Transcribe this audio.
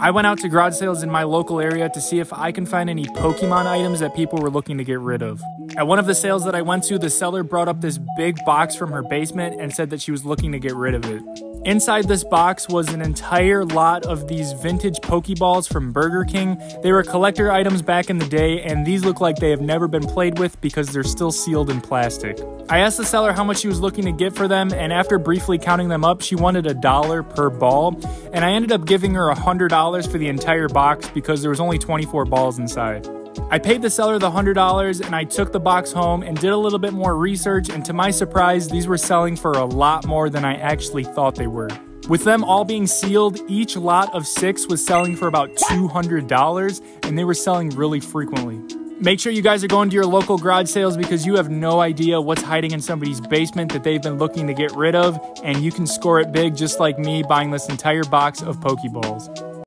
I went out to garage sales in my local area to see if I can find any Pokemon items that people were looking to get rid of. At one of the sales that I went to, the seller brought up this big box from her basement and said that she was looking to get rid of it. Inside this box was an entire lot of these vintage Pokeballs from Burger King. They were collector items back in the day, and these look like they have never been played with because they're still sealed in plastic. I asked the seller how much she was looking to get for them, and after briefly counting them up, she wanted a dollar per ball, and I ended up giving her a $100 for the entire box because there was only 24 balls inside. I paid the seller the $100 and I took the box home and did a little bit more research, and to my surprise, these were selling for a lot more than I actually thought they were. With them all being sealed, each lot of six was selling for about $200 and they were selling really frequently. Make sure you guys are going to your local garage sales because you have no idea what's hiding in somebody's basement that they've been looking to get rid of, and you can score it big just like me buying this entire box of Pokeballs.